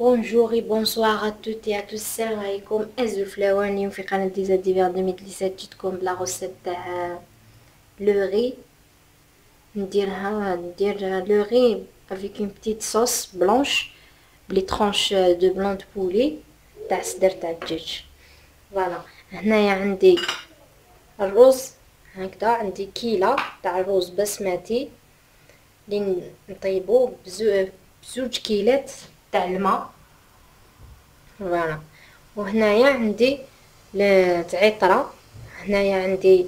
Et bonsoir à toutes et à tous. السلام عليكم أزو الفلاوة اليوم في قناة ديزا ديفير 2017 جيتكم ب la recette تاع le riz نديرها ندير le riz avec une petite sauce blanche ب les tranches de blanc de poulet تاع صدر تاع الدجاج voilà هنايا عندي الرز هكذا عندي كيلة تاع الرز بسمتي لي نطيبو بزوج كيلات تاع الماء voilà. وهنايا عندي تعطرة هنايا عندي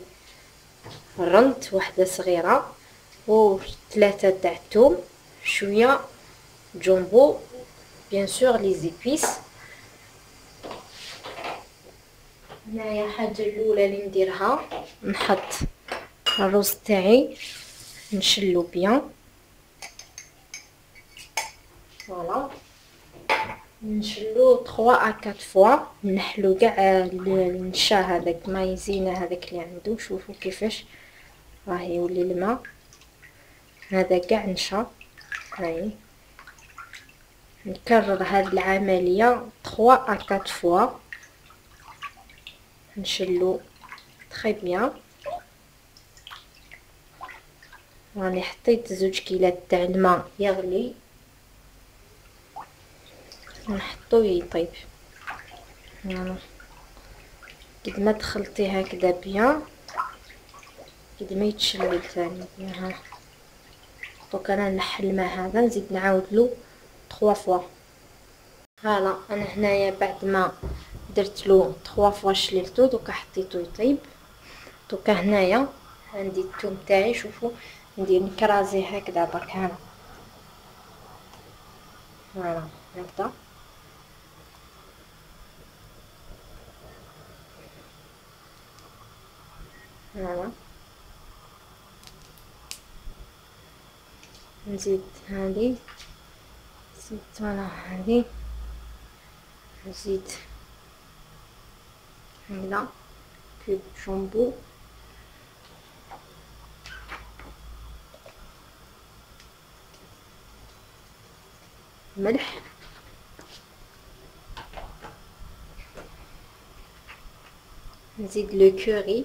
رند وحدة صغيرة وثلاثة تاع الثوم شوية جومبو bien sûr les épices هنايا الحاجة الأولى اللي نديرها نحط الرز تاعي نشلو bien. voilà. نشلو 3 à 4 fois نحلو كاع النشا هذاك مايزينا هذاك اللي عنده شوفوا كيفاش راه يولي الماء. هذا كاع نشا هاي. نكرر هذه العملية 3 à 4 fois. نشلو très bien راني حطيت زوج كيلات تاع الماء يغلي. نحطو يطيب voilà قد ما تخلطي هكذا bien قد ما يتشلل ثاني ها. دوك أنا نحل الماء هذا نزيد نعاود له 3 fois. هلا أنا هنايا بعد ما درت له 3 فوا شللته دوكا حطيته يطيب دوكا هنايا عندي الثوم تاعي شوفوا ندير نكرازي هكذا برك هنا. فوالا هكذا نزيد هذه نزيد voilà هذه نزيد هنا cube جامبو ملح نزيد le curry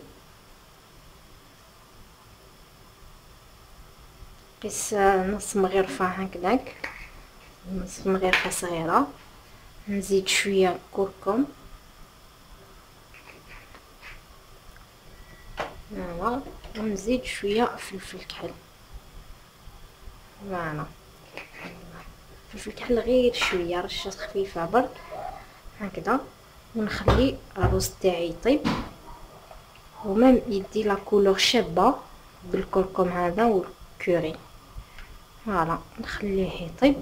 قيس نص مغرفة هكذاك. نص مغرفة صغيرة. نزيد شوية كركم. voilà ونزيد شوية فلفل كحل. voilà. فلفل كحل غير شوية رشة خفيفة برك هكذا. ونخلي الرز تاعي يطيب. و même يدي la couleur شابة بالكركم هذا وال curry. voilà نخليه. يطيب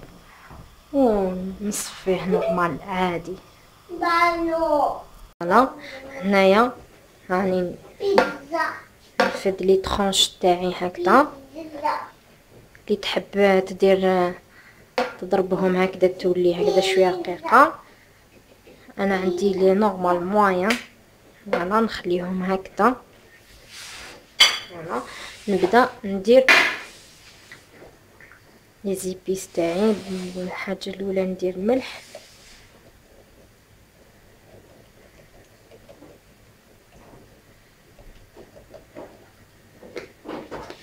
ونصفيه normal عادي voilà هنايا راني نفد les tranches تاعي هكذا. كي تحب تدير تضربهم هكذا تولي هكذا شوية رقيقة. أنا عندي لي normalement voilà نخليهم هكذا. voilà نبدأ ندير les épices تاعي الحاجة الأولى ندير ملح.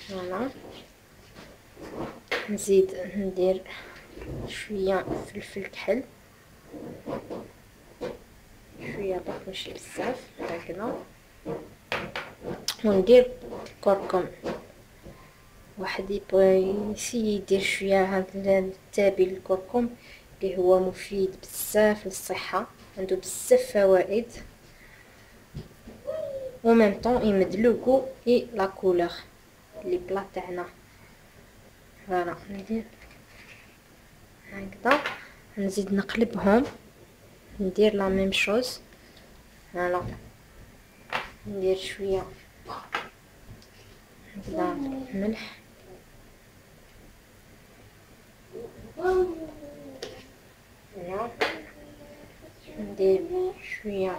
voilà. نزيد ندير شوية فلفل كحل. شوية برك ماشي بزاف هكذا. وندير كركم. واحد يبغي يدير شوية هذا التابل الكركم اللي هو مفيد بزاف للصحة عنده بزاف فوائد و même temps يمد لو et la couleur les plats تاعنا. voilà ندير هكذا نزيد نقلبهم ندير la même chose. voilà ندير شوية هكذا ملح. هنا ندير شوية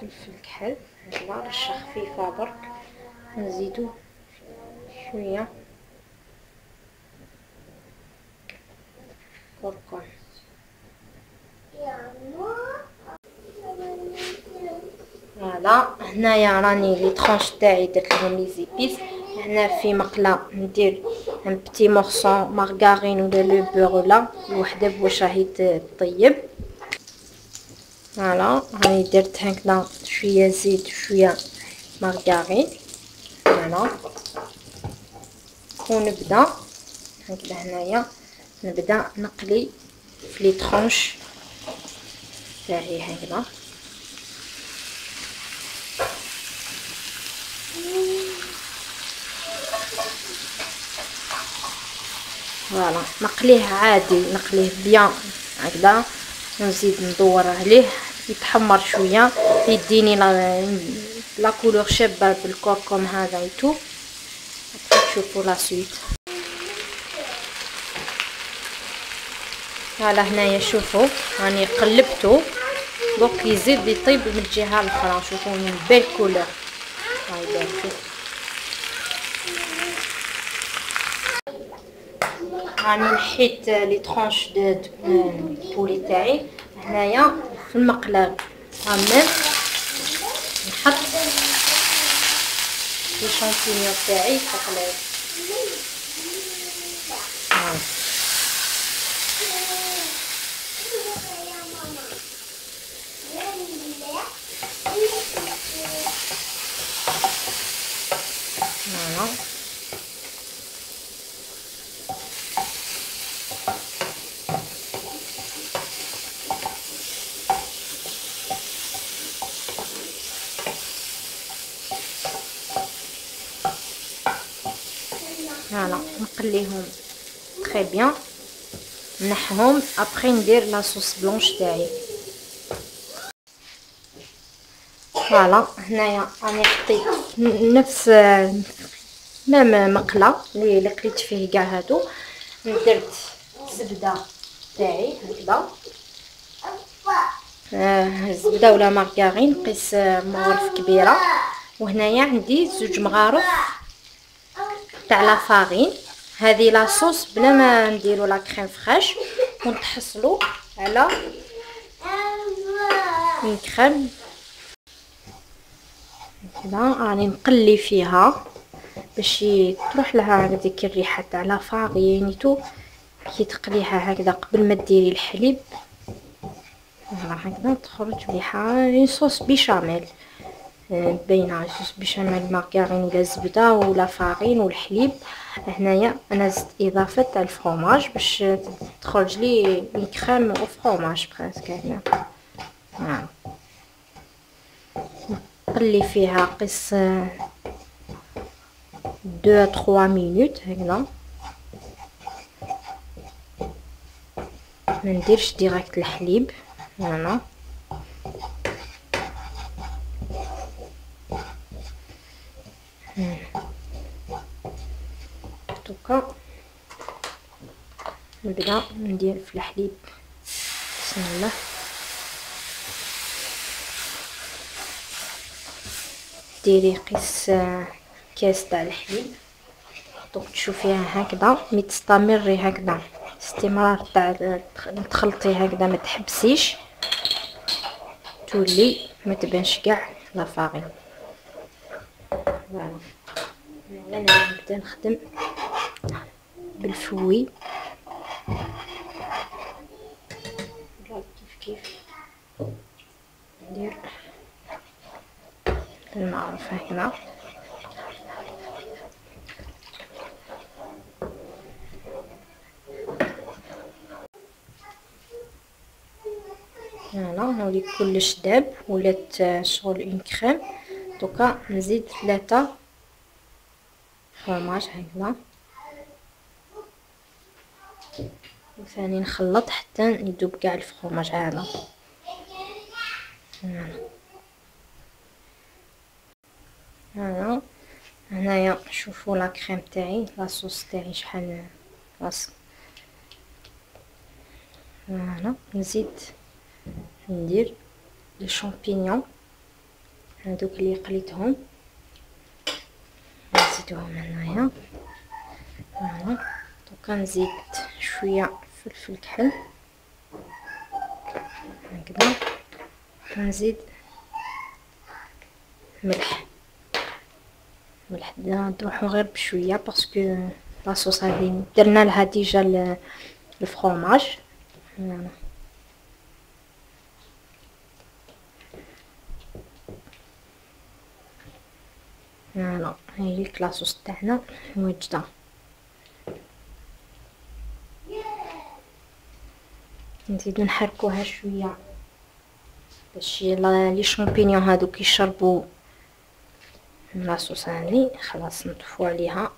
فلفل كحل يلا رشه خفيفه برك. نزيدو شوية. كركم voilà. هنايا راني les tranches تاعي درت لهم les épices هنا في مقلة ندير un petit morceau margarine ولا le beurre ولا ب واش راهي تطيب voilà راني درت هكذا شوية زيت شوية margarine voilà ونبدا هكذا هنايا نبدا نقلي في les tranches تاعي هكذا voilà نقليه عادي نقليه bien هكذا. ونزيد ندور عليه يتحمر شوية يديني la la couleur شابة بالكركم هذا وتو تشوفوا la suite voilà هنايا شوفوا راني قلبته دوك يزيد يطيب من الجهة الأخرى. شوفوا une belle couleur هاي بارك راني نحيت لي طرونش دو بولي تاعي. هنايا في المقلب. كامل نحط لي شامبينيون تاعي في القلاب voilà نقليهم. très bien نحهم. après ندير la sauce blanche تاعي. voilà هنايا راني حطيت نفس même مقلة اللي قليت فيه كاع هادو. درت زبدة تاعي هكذا آه زبدة ولا مارغارين قيس مغرف كبيرة. وهنايا عندي زوج مغارف. تاع la farine هذه la sauce بلا ما نديرو la crème fraîche ونتحصلو على une crème كذا راني نقلي فيها باش تروح لها هذيك الريحة تاع la farine يتو كي تقليها هكذا قبل ما ديري الحليب. هكذا تخرج ريحه sauce béchamel باينه sauce béchamel margarine ولا الزبدة و la farine والحليب. هنايا أنا زدت إضافة تاع ال fromage باش تخرج لي crème au fromage presque هنا. نعم. نقلي فيها قص deux trois minutes هكذا. ما نديرش ديريكت الحليب. هنا دوكا نبدأ ندير في الحليب. بسم الله. ديري قيس كاس تاع الحليب. دوك تشوفيها هكذا mais تستمري هكذا. استمرار تاع تخلطي هكذا ما تحبسيش. تولي ما تبانش كاع la farine. voilà. أنا نبدأ نخدم بال fouet. كيف؟ ندير. المعروفة هنا. هنا نولي كلش داب ولات شغل اون كريم. دوكا نزيد ثلاثة فرماج هكذا. وثاني نخلط حتى يذوب كاع الفرماج هذا. هذا. هنايا شوفوا لا كريم تاعي لاصوص تاعي شحال لاص هنا نزيد ندير لي شامبينيون هذوك اللي قليتهم. نزيدوهم هنايا. فوالا دوكا نزيد. شوية فلفل كحل. هكذا نزيد. ملح. ملح نروحو غير بشوية parce que la sauce هذه درنا لها déjà ال fromage voilà هاهي لك la sauce تاعنا. واجده نزيدو نحركوها شوية باش لي شامبينيون هادوك يشربوا لاصوص هذه خلاص نطفو عليها.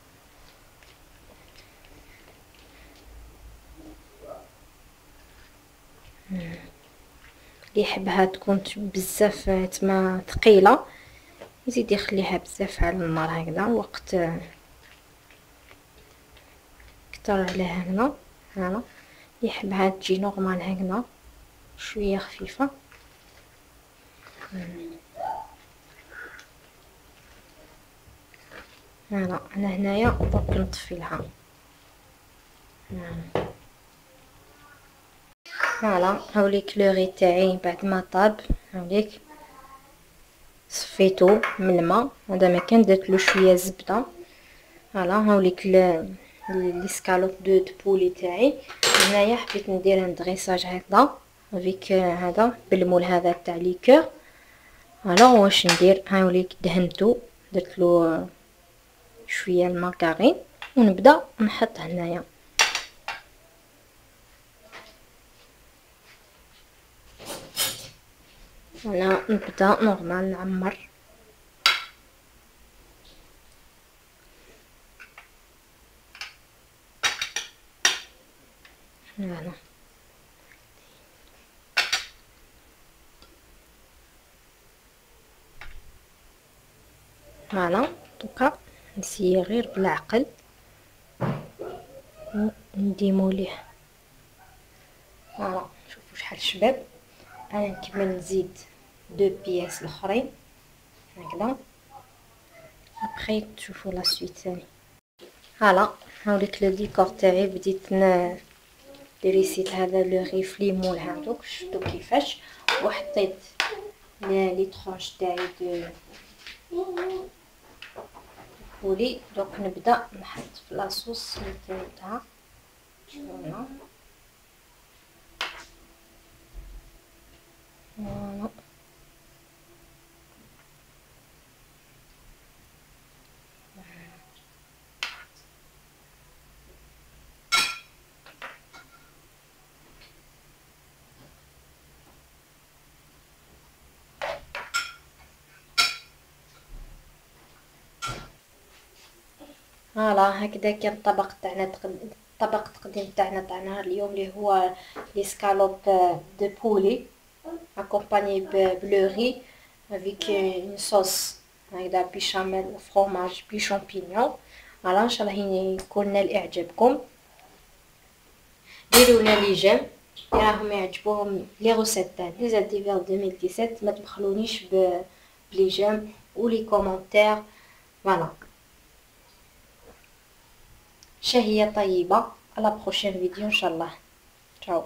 اللي يحبها تكون بزاف تما ثقيلة يزيد يخليها بزاف على النار هكذا وقت كتر على هنا هنا. يحبها تجي normal هكذا شوية خفيفة. هنا أنا هنايا درك نطفي لها voilà هاوليك le riz تاعي بعد ما طاب هاوليك صفيتو من الماء. هذا ما كان درت له شوية زبدة. voilà هاوليك les escalopes de poulet تاعي. هنايا حبيت ندير un dressage هكذا avec هذا بال moule هذا تاع les cœurs alors واش ندير؟ هاوليك دهنتو درت له شوية المارغرين ونبدا نحط هنايا. أنا نبدا normal نعمر. فوالا فوالا دوكا نسيي غير بالعقل. ونديمو ليه. فوالا شوفوا شحال شباب. أنا نكمل نزيد دو بياس الأخرين. هكذا. ابخي تشوفوا لا سويت ثاني voilà هاوليك le décor تاعي بديت دريسيت هذا le riz avec ليمون هذوك شفتو كيفاش؟ وحطيت les tranches تاعي de poulet. دوك نبدا نحط في la sauce نتاعها. voilà voilà فوالا هكذا كان الطبق تاعنا طبق التقديم تاعنا تاع نهار اليوم اللي هو les escalopes de poulet accompagnées ب le riz avec une sauce هكذا béchamel و fromage et champignons voilà إن شاء الله يكون نال إعجابكم ديروا لنا les j'aime. راهم يعجبوهم les recettes تاع ديزاديفير 2017 ما تبخلونيش ب les j'aime و les commentaires voilà. شهية طيبة. على prochaine vidéo إن شاء الله. تشاو